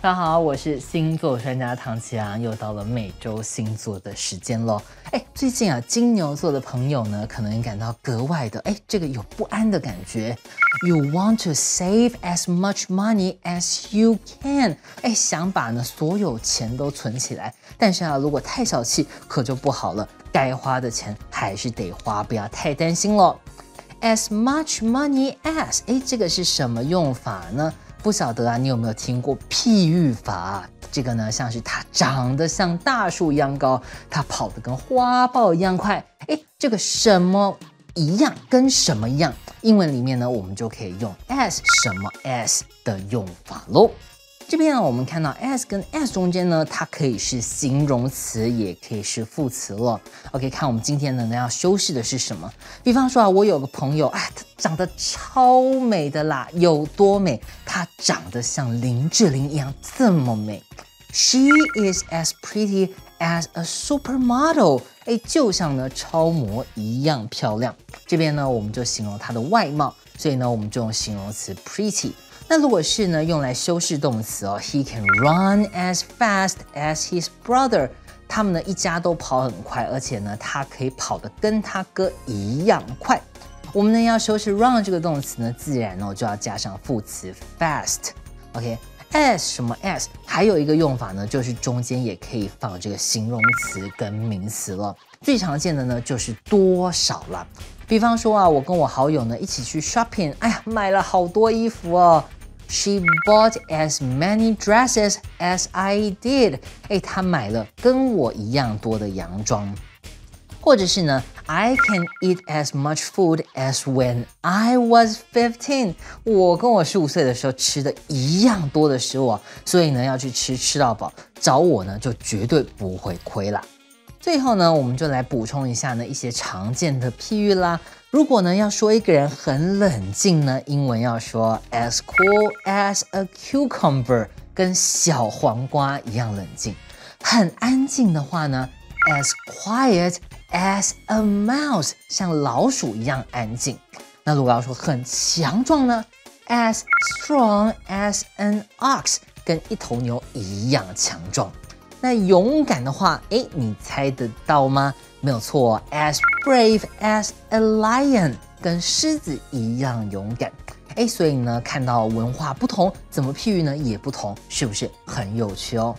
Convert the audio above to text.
大家好，我是星座专家唐奇阳，又到了每周星座的时间喽。哎，最近啊，金牛座的朋友呢，可能感到格外的哎，这个有不安的感觉。You want to save as much money as you can，哎，想把呢所有钱都存起来，但是啊，如果太小气，可就不好了。该花的钱还是得花，不要太担心喽。As much money as，哎，这个是什么用法呢？不晓得啊，你有没有听过譬喻法？这个呢，像是它长得像大树一样高，它跑得跟花豹一样快。哎，这个什么一样，跟什么一样？英文里面呢，我们就可以用 as 什么 as 的用法喽。这边呢，我们看到 as 跟 as 中间呢，它可以是形容词，也可以是副词了。OK，看我们今天呢要修饰的是什么？比方说啊，我有个朋友，哎，她长得超美的啦，有多美？她长得像林志玲一样这么美。She is as pretty as a supermodel，哎，就像呢超模一样漂亮。这边呢，我们就形容她的外貌，所以呢，我们就用形容词 pretty。那如果是呢，用来修饰动词哦，He can run as fast as his brother。他们呢一家都跑很快，而且呢，他可以跑得跟他哥一样快。我们呢要修饰 run 这个动词呢，自然呢就要加上副词 fast。OK，as 什么 as？还有一个用法呢，就是中间也可以放这个形容词跟名词了。最常见的呢就是多少了。比方说啊，我跟我好友呢一起去 shopping，哎呀，买了好多衣服哦。She bought as many dresses as I did。哎，她买了跟我一样多的洋装。或者是呢，I can eat as much food as when I was fifteen。我跟我十五岁的时候吃的一样多的食物啊，所以呢要去吃吃到饱，找我呢就绝对不会亏了。最后呢，我们就来补充一下呢一些常见的譬喻啦。如果呢要说一个人很冷静呢，英文要说 as cool as a cucumber，跟小黄瓜一样冷静。很安静的话呢，as quiet as a mouse，像老鼠一样安静。那如果要说很强壮呢，as strong as an ox，跟一头牛一样强壮。那勇敢的话，哎，你猜得到吗？没有错，as brave as a lion，跟狮子一样勇敢。哎，所以呢，看到文化不同，怎么譬喻呢也不同，是不是很有趣哦？